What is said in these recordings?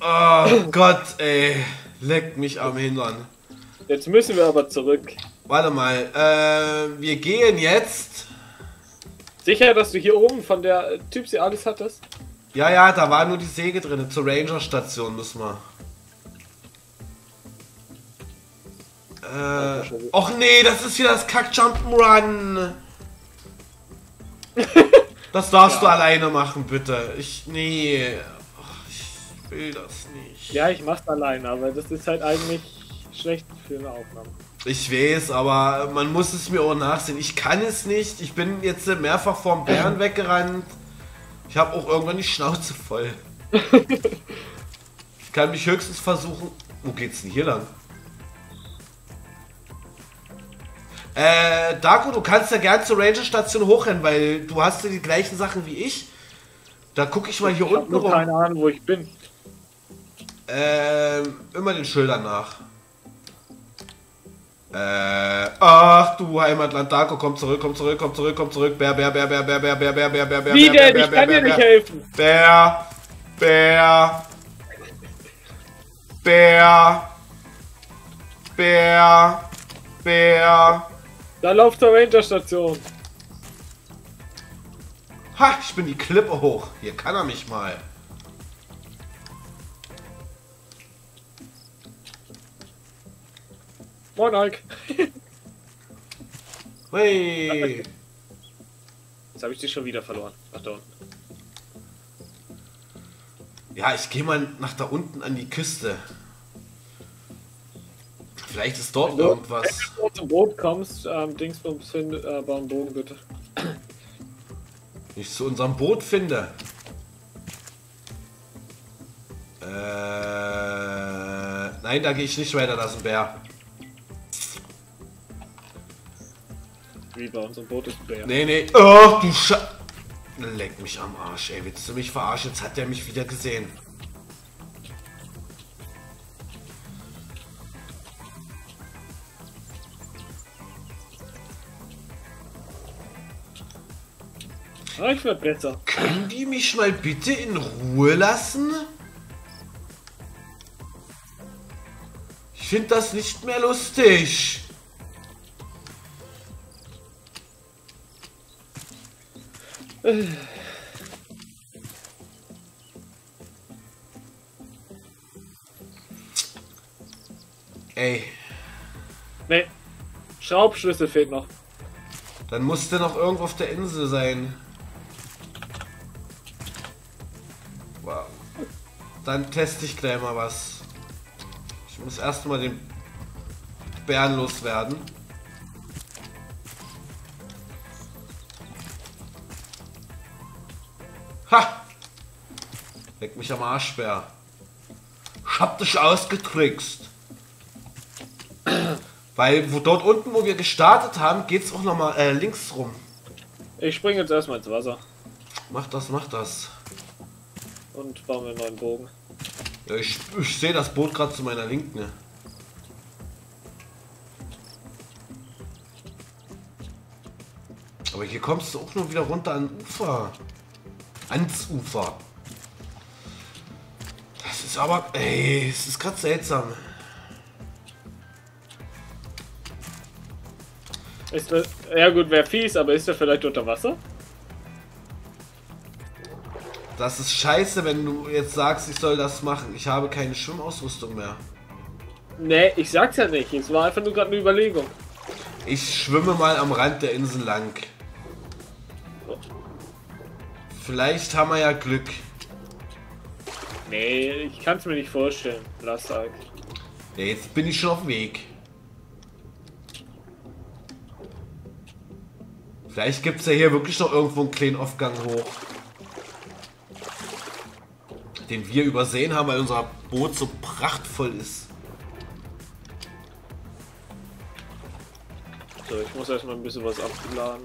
Oh Gott, ey. Leck mich am Hintern. Jetzt müssen wir aber zurück. Warte mal, äh, wir gehen jetzt. Sicher, dass du hier oben von der äh, Typ sie alles hattest? Ja, ja, da war nur die Säge drin. Zur Ranger-Station müssen wir. Äh, och nee, das ist wieder das Kack Jump'n'Run. Das darfst du alleine machen, bitte. Ich, nee. Ich will das nicht. Ja, ich mach's alleine, aber das ist halt eigentlich schlecht für eine Aufnahme. Ich weiß, aber man muss es mir auch nachsehen. Ich kann es nicht. Ich bin jetzt mehrfach vom Bären weggerannt. Ich habe auch irgendwann die Schnauze voll. Ich kann mich höchstens versuchen. Wo geht's denn hier lang? Äh, Darko, du kannst ja gern zur Ranger-Station hochrennen, weil du hast ja die gleichen Sachen wie ich. Da gucke ich mal hier Ich hab unten nur rum. keine Ahnung, wo ich bin. Ähm, immer den Schildern nach. Äh, ach du Heimatland, Darko, komm zurück, komm zurück, komm zurück, komm zurück. Bär, Bär, Bär, Bär, Bär, Bär, Bär, Bär, Bär, Bär, Bär, Wie Bär, denn? Bär, Ich Bär, kann dir Bär, nicht Bär, helfen. Bär, Bär, Bär, Bär, Bär. Da lauf zur Ranger-Station. Ha, ich bin die Klippe hoch. Hier kann er mich mal. Moin, Hulk. Hey. Jetzt habe ich dich schon wieder verloren. Ach, da unten. Ja, ich gehe mal nach da unten an die Küste. Vielleicht ist dort Wenn irgendwas. Wenn du zum Boot kommst, ähm, Dingsbums, find, äh, einen Bogen bitte. ich zu unserem Boot finde. Äh, nein, da gehe ich nicht weiter, das ist ein Bär. Wie bei unserem Boot ist ein Bär. Nee, nee. Oh, du Sche... Leck mich am Arsch, ey. Willst du mich verarschen? Jetzt hat der mich wieder gesehen. Ah, ich werd besser. Können die mich mal bitte in Ruhe lassen? Ich finde das nicht mehr lustig. Ey, Nee. Schraubschlüssel fehlt noch. dann muss der noch irgendwo auf der Insel sein. Dann teste ich gleich mal was. Ich muss erstmal den Bären loswerden. Ha! Leck mich am Arsch, Bär. Ich hab dich ausgetrickst. Weil wo dort unten, wo wir gestartet haben, geht's auch nochmal äh, links rum. Ich springe jetzt erstmal ins Wasser Mach das, mach das. Und baue mir einen neuen Bogen. Ja, ich ich sehe das Boot gerade zu meiner Linken. ne? Aber hier kommst du auch nur wieder runter an Ufer. Ans Ufer. Das ist aber... Ey, es ist gerade seltsam. Ist der, ja gut, wäre fies, aber ist er vielleicht unter Wasser? Das ist scheiße, wenn du jetzt sagst, ich soll das machen. Ich habe keine Schwimmausrüstung mehr. Nee, ich sag's ja nicht. Es war einfach nur gerade eine Überlegung. Ich schwimme mal am Rand der Insel lang. Vielleicht haben wir ja Glück. Nee, ich kann's mir nicht vorstellen. Lass halt. Ja, jetzt bin ich schon auf dem Weg. Vielleicht gibt es ja hier wirklich noch irgendwo einen kleinen Aufgang hoch. Den wir übersehen haben, weil unser Boot so prachtvoll ist. So, ich muss erstmal ein bisschen was abladen.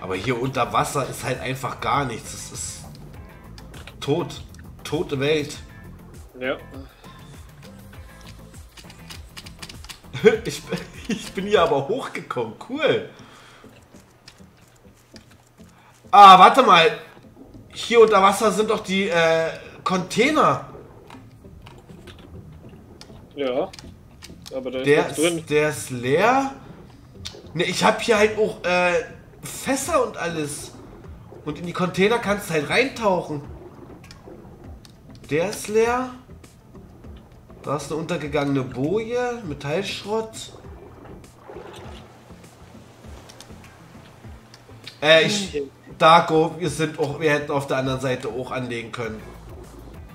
Aber hier unter Wasser ist halt einfach gar nichts. Es ist tot. tote Welt. Ja. Ich, bin- ich bin hier aber hochgekommen. Cool. Ah, warte mal. Hier unter Wasser sind doch die äh, Container. Ja. Aber da ist Der drin. der ist leer. Ne, ich habe hier halt auch äh, Fässer und alles. Und in die Container kannst du halt reintauchen. Der ist leer. Da ist eine untergegangene Boje, Metallschrott. Äh, ich, Darko, wir sind auch, wir hätten auf der anderen Seite auch anlegen können.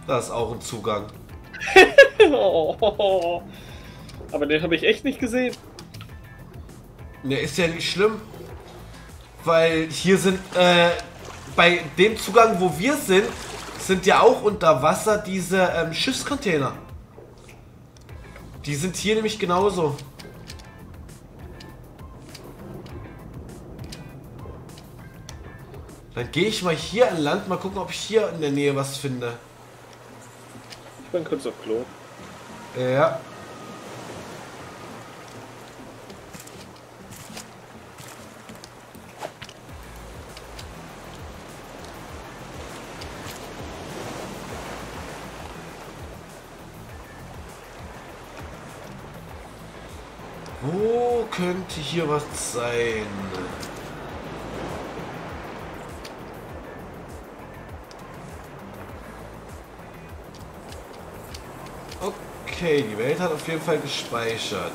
Da ist auch ein Zugang. Oh. Aber den habe ich echt nicht gesehen. Ne, ist ja nicht schlimm. Weil hier sind, äh, bei dem Zugang, wo wir sind, sind ja auch unter Wasser diese ähm, Schiffscontainer. Die sind hier nämlich genauso. Dann gehe ich mal hier an Land, mal gucken, ob ich hier in der Nähe was finde. Ich bin kurz auf Klo. Ja. Wo könnte hier was sein? Okay, die Welt hat auf jeden Fall gespeichert.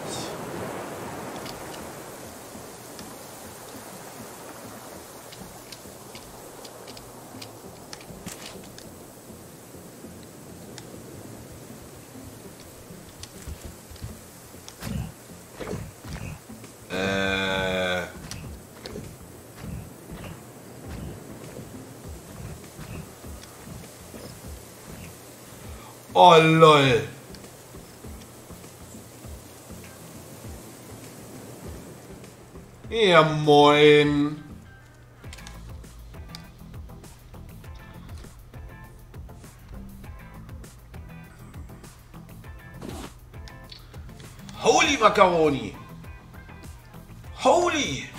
Äh. Oh lol. Ja moin. Holy Macaroni. Holy.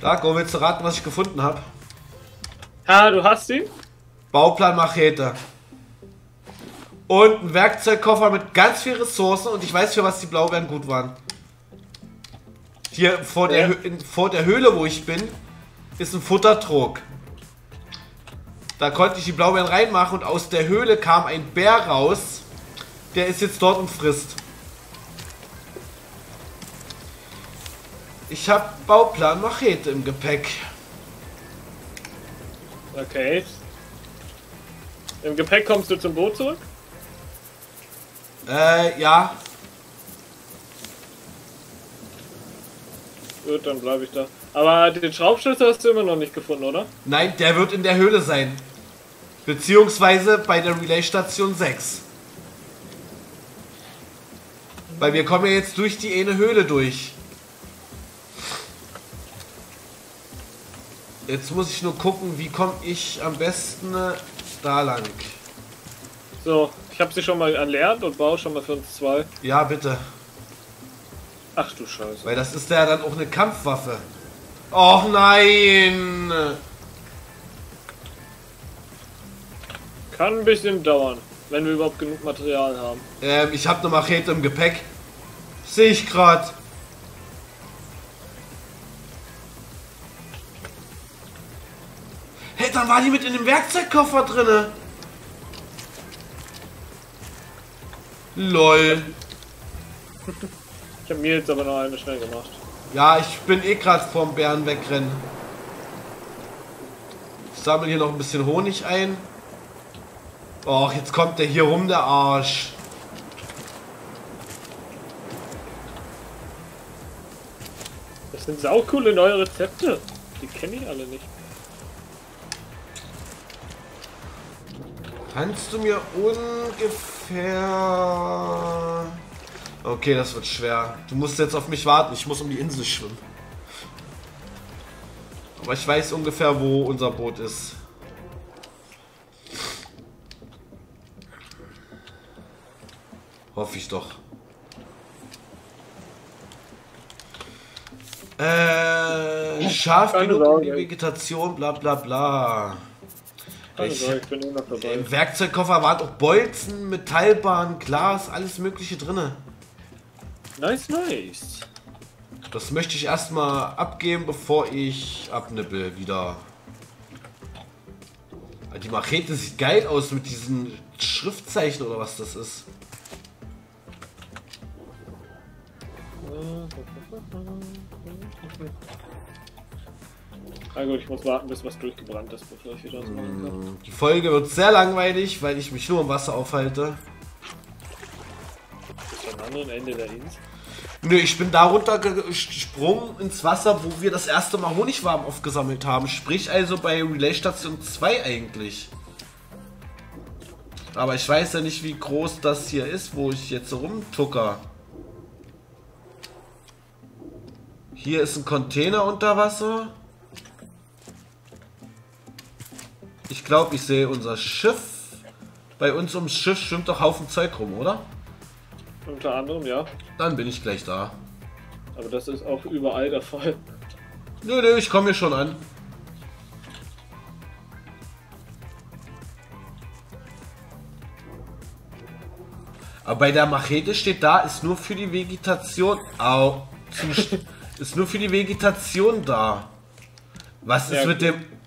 Darko, willst du raten, was ich gefunden habe? Ha, du hast ihn? Bauplan Machete. Und ein Werkzeugkoffer mit ganz viel Ressourcen und ich weiß für was die Blaubeeren gut waren. Hier vor der, Ja. In, vor der Höhle, wo ich bin, ist ein Futtertrog. Da konnte ich die Blaubeeren reinmachen und aus der Höhle kam ein Bär raus. Der ist jetzt dort und frisst. Ich habe Bauplan Machete im Gepäck. Okay. Im Gepäck kommst du zum Boot zurück? Äh, ja. Gut, dann bleibe ich da. Aber den Schraubschlüssel hast du immer noch nicht gefunden, oder? Nein, der wird in der Höhle sein. Beziehungsweise bei der Relaisstation 6. Weil wir kommen ja jetzt durch die eine Höhle durch. Jetzt muss ich nur gucken, wie komme ich am besten da lang. So, ich habe sie schon mal erlernt und baue schon mal für uns zwei. Ja, bitte. Ach du Scheiße. Weil das ist ja dann auch eine Kampfwaffe. Och nein! Kann ein bisschen dauern, wenn wir überhaupt genug Material haben. Ähm, ich habe eine Machete im Gepäck. Sehe ich grad. Dann war die mit in dem Werkzeugkoffer drinne. Lol. Ich habe mir jetzt aber noch eine schnell gemacht. Ja, ich bin eh gerade vorm Bären wegrennen. Ich sammle hier noch ein bisschen Honig ein. Och, jetzt kommt der hier rum, der Arsch. Das sind saucoole neue Rezepte. Die kenne ich alle nicht. Kannst du mir ungefähr. Okay, das wird schwer. Du musst jetzt auf mich warten. Ich muss um die Insel schwimmen. Aber ich weiß ungefähr, wo unser Boot ist. Hoffe ich doch. Äh, scharf genug um die. Vegetation, bla bla bla. Keine Ich- bin immer noch dabei. Im Werkzeugkoffer waren auch Bolzen, Metallbahn, Glas, alles mögliche drinne. Nice, nice. Das möchte ich erstmal abgeben, bevor ich abnippel wieder. Die Machete sieht geil aus mit diesen Schriftzeichen oder was das ist. Na gut, ich muss warten, bis was durchgebrannt ist, bevor ich wieder was machen kann. Die Folge wird sehr langweilig, weil ich mich nur im Wasser aufhalte. Bis am anderen Ende der Insel. Nö, ich bin da runtergesprungen ins Wasser, wo wir das erste Mal Honigwaben aufgesammelt haben. Sprich also bei Relay Station 2 eigentlich. Aber ich weiß ja nicht, wie groß das hier ist, wo ich jetzt rumtucker. Hier ist ein Container unter Wasser. Glaube, ich sehe unser Schiff. Bei uns ums Schiff schwimmt doch Haufen Zeug rum, oder? Unter anderem, ja. Dann bin ich gleich da. Aber das ist auch überall der Fall. Nö, nö, ich komme hier schon an. Aber bei der Machete steht da, ist nur für die Vegetation. Au. Ist nur für die Vegetation da. Was ist Ja, mit dem.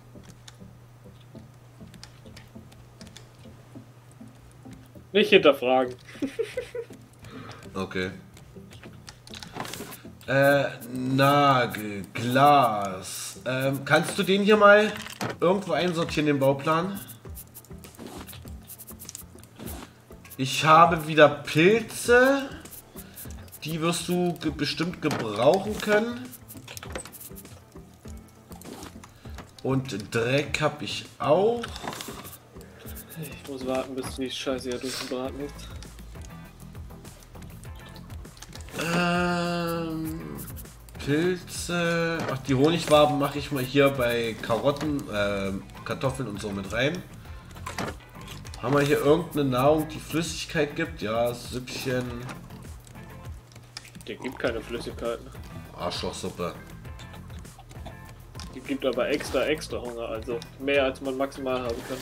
Nicht hinterfragen. Okay. Äh, Nagel, Glas. Ähm, kannst du den hier mal irgendwo einsortieren, den Bauplan? Ich habe wieder Pilze. Die wirst du ge bestimmt gebrauchen können. Und Dreck habe ich auch. Ich muss warten, bis die Scheiße hier durchgebraten ist. Ähm, Pilze. Ach, die Honigwaben mache ich mal hier bei Karotten, ähm, Kartoffeln und so mit rein. Haben wir hier irgendeine Nahrung, die Flüssigkeit gibt? Ja, Süppchen, Der gibt keine Flüssigkeiten. Arschlochsuppe. Die gibt aber extra, extra Hunger, also mehr als man maximal haben kann.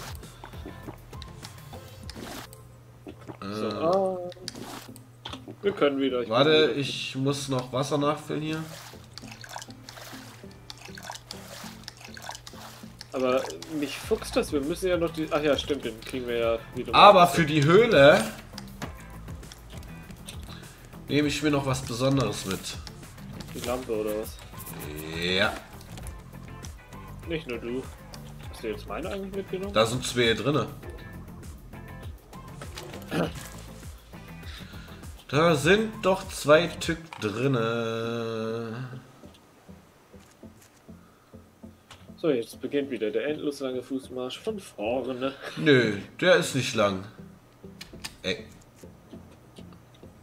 So, Äh, ah. Wir können wieder. Ich warte, wieder. ich muss noch Wasser nachfüllen hier. Aber mich fuchst das, wir müssen ja noch die. Ach ja, stimmt, den kriegen wir ja wieder. Aber für die Höhle nehme ich mir noch was Besonderes mit. Die Lampe oder was? Ja, Nicht nur du. Hast du jetzt meine eigentlich mitgenommen? da sind zwei drinne. Da sind doch zwei Stück drinne. So, jetzt beginnt wieder der endlos lange Fußmarsch von vorne. Nö, der ist nicht lang. Ey,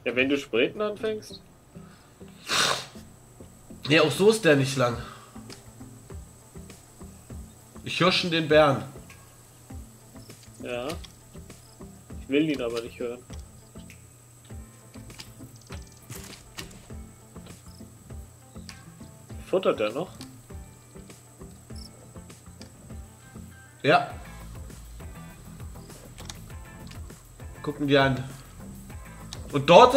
Ja, wenn du Sprinten anfängst. nee, auch so ist der nicht lang. Ich höre schon den Bären. Ja. Ich will ihn aber nicht hören. Futtert er noch? Ja. Gucken die an. Und dort,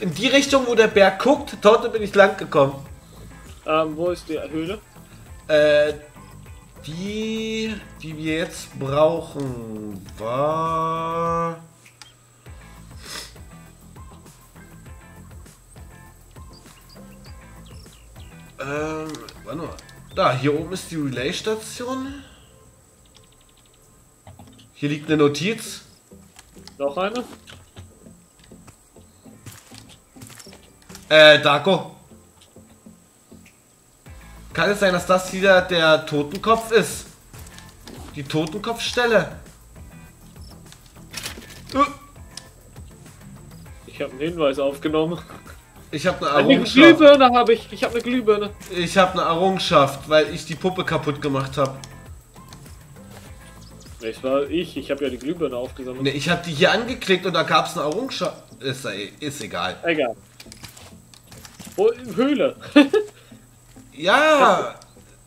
in die Richtung, wo der Bär guckt, dort bin ich lang gekommen. Ähm, wo ist die Höhle? Äh, die, die wir jetzt brauchen, war... Ähm, warte mal. Da, hier oben ist die Relaystation. Hier liegt eine Notiz. Noch eine? Äh, Darko. Kann es sein, dass das wieder der Totenkopf ist? Die Totenkopfstelle. Äh, habe einen Hinweis aufgenommen. Ich habe eine Eine Errungenschaft. Glühbirne habe ich. Ich habe eine Glühbirne. Ich habe eine Errungenschaft, weil ich die Puppe kaputt gemacht habe. Es war ich. Ich habe ja die Glühbirne aufgesammelt. Ne, ich habe die hier angeklickt und da gab es eine Errungenschaft. Ist, ist egal. Egal. Wo? Höhle. Ja,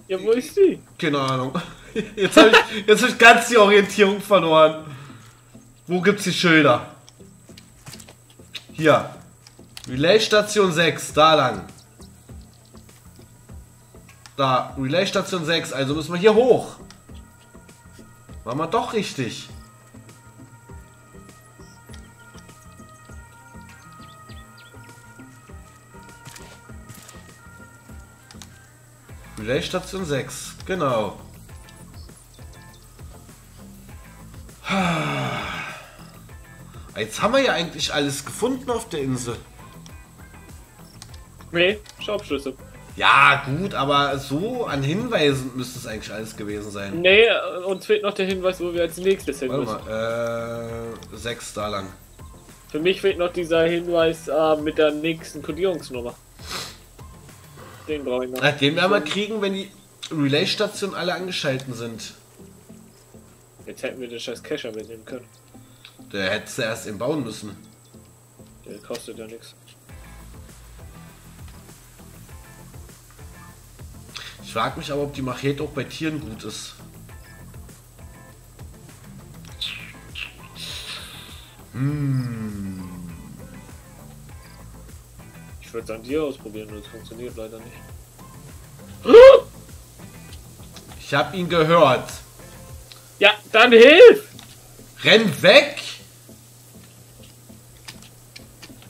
ja, wo ist die? keine Ahnung. Jetzt habe ich, jetzt hab ich ganz die Orientierung verloren. Wo gibt's die Schilder? Hier. Relay Station 6, da lang. Da, Relay Station 6, also müssen wir hier hoch. Machen wir doch richtig. Relay Station 6, genau. Jetzt haben wir ja eigentlich alles gefunden auf der Insel. Nee, Schaubschüsse. Ja, gut, aber so an Hinweisen müsste es eigentlich alles gewesen sein. Nee, äh, uns fehlt noch der Hinweis, wo wir als nächstes hin Warte müssen. mal, äh, sechs da lang. Für mich fehlt noch dieser Hinweis äh, mit der nächsten Kodierungsnummer. Den brauche ich noch. Na, den werden wir kriegen, wenn die Relay-Stationen alle angeschalten sind. Jetzt hätten wir den scheiß Kescher mitnehmen können. Der hätte erst eben bauen müssen. Der kostet ja nichts. Frage mich aber, ob die Machete auch bei Tieren gut ist. Ich würde es an dir ausprobieren, es funktioniert leider nicht. Ich habe ihn gehört. Ja, dann hilf! Renn weg!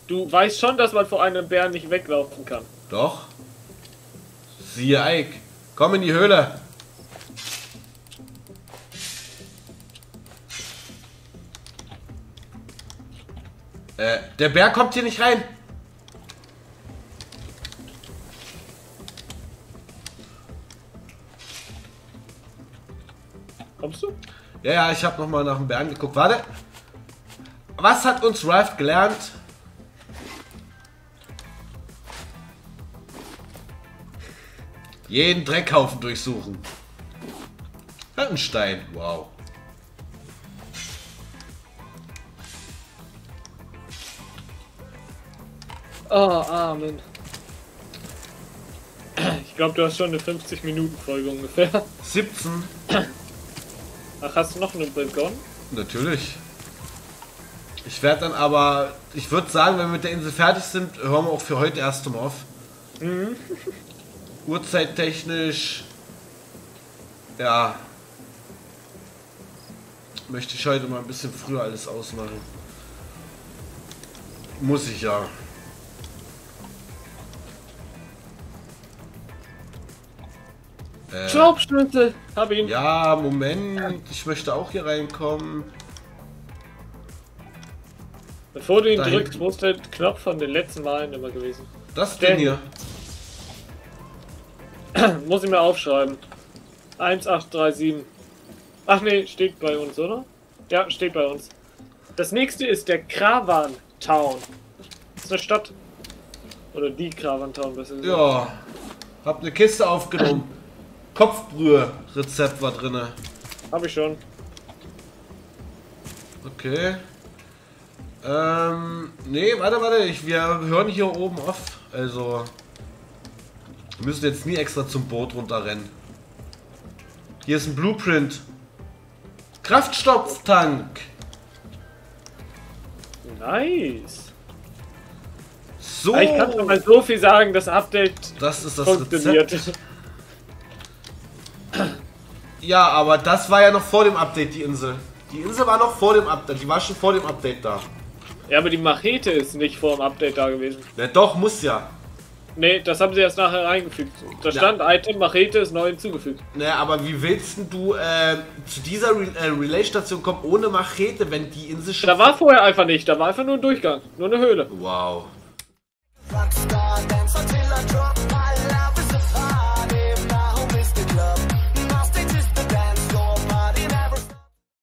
Du weißt schon, dass man vor einem Bären nicht weglaufen kann. Doch. Siehe Ike. Komm in die Höhle. Äh, der Bär kommt hier nicht rein. Kommst du? Ja, ja, ich habe nochmal nach dem Bären geguckt. Warte. Was hat uns Ralph gelernt? Jeden Dreckhaufen durchsuchen. Hat einen Stein. Wow. Oh, Amen. Ich glaube, du hast schon eine 50-Minuten-Folge ungefähr. 17. Ach, hast du noch einen Balkon? Natürlich. Ich werde dann aber, ich würde sagen, wenn wir mit der Insel fertig sind, hören wir auch für heute erst mal auf. Uhrzeittechnisch, ja, möchte ich heute mal ein bisschen früher alles ausmachen. Muss ich ja. Äh, Schraubschlüssel! Hab ihn. ja, Moment, ich möchte auch hier reinkommen. Bevor du ihn Da drückst, hinten. muss der Knopf von den letzten Malen immer gewesen. Das Der Ding hier. Muss ich mir aufschreiben. 1837. Ach nee, steht bei uns, oder? Ja, steht bei uns. Das nächste ist der Kravan Town. Das ist eine Stadt. Oder die Kravan Town, besser gesagt. Ja, hab eine Kiste aufgenommen. Kopfbrühe-Rezept war drinne. Hab ich schon. Okay. Ähm, nee, warte, warte, ich, wir hören hier oben auf. Also, wir müssen jetzt nie extra zum Boot runterrennen. Hier ist ein Blueprint. Kraftstofftank. Nice. So, Aber Ich kann schon mal so viel sagen, das Update das ist das funktioniert. Rezept. Ja, aber das war ja noch vor dem Update, die Insel. Die Insel war noch vor dem Update, die war schon vor dem Update da. Ja, aber die Machete ist nicht vor dem Update da gewesen. Na doch, muss ja. Nee, das haben sie erst nachher eingefügt. Da stand ja. Item Machete ist neu hinzugefügt. Naja, aber wie willst du äh, zu dieser Re äh, Relay-Station kommen ohne Machete, wenn die Insel schon... Da war vorher einfach nicht, da war einfach nur ein Durchgang, nur eine Höhle. Wow. Rockstar,